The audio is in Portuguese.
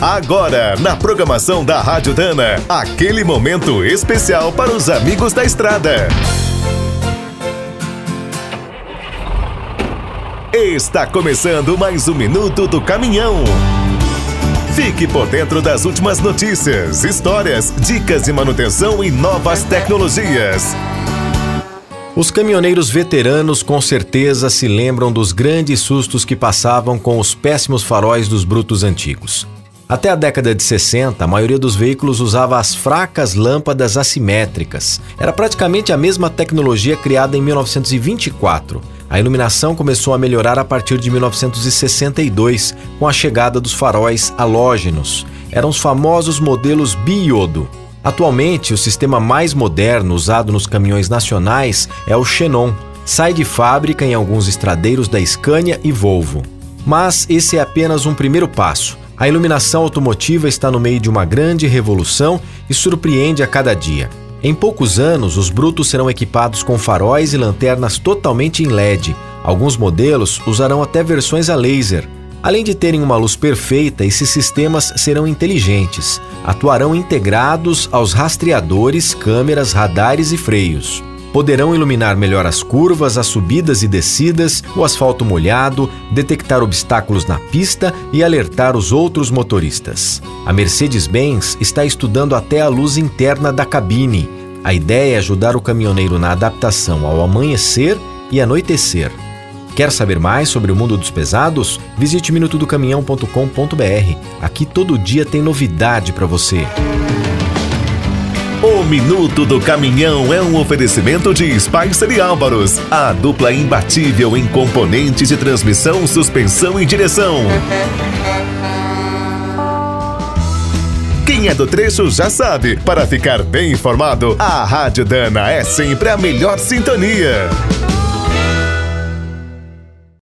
Agora, na programação da Rádio Dana, aquele momento especial para os amigos da estrada. Está começando mais um Minuto do Caminhão. Fique por dentro das últimas notícias, histórias, dicas de manutenção e novas tecnologias. Os caminhoneiros veteranos com certeza se lembram dos grandes sustos que passavam com os péssimos faróis dos brutos antigos. Até a década de 60, a maioria dos veículos usava as fracas lâmpadas assimétricas. Era praticamente a mesma tecnologia criada em 1924. A iluminação começou a melhorar a partir de 1962, com a chegada dos faróis halógenos. Eram os famosos modelos biodo. Atualmente, o sistema mais moderno usado nos caminhões nacionais é o Xenon. Sai de fábrica em alguns estradeiros da Scania e Volvo. Mas esse é apenas um primeiro passo. A iluminação automotiva está no meio de uma grande revolução e surpreende a cada dia. Em poucos anos, os brutos serão equipados com faróis e lanternas totalmente em LED. Alguns modelos usarão até versões a laser. Além de terem uma luz perfeita, esses sistemas serão inteligentes. Atuarão integrados aos rastreadores, câmeras, radares e freios poderão iluminar melhor as curvas, as subidas e descidas, o asfalto molhado, detectar obstáculos na pista e alertar os outros motoristas. A Mercedes-Benz está estudando até a luz interna da cabine. A ideia é ajudar o caminhoneiro na adaptação ao amanhecer e anoitecer. Quer saber mais sobre o mundo dos pesados? Visite minutodocaminhão.com.br. Aqui todo dia tem novidade para você. O Minuto do Caminhão é um oferecimento de Spicer e Álvaros, a dupla imbatível em componentes de transmissão, suspensão e direção. Quem é do trecho já sabe, para ficar bem informado, a Rádio Dana é sempre a melhor sintonia.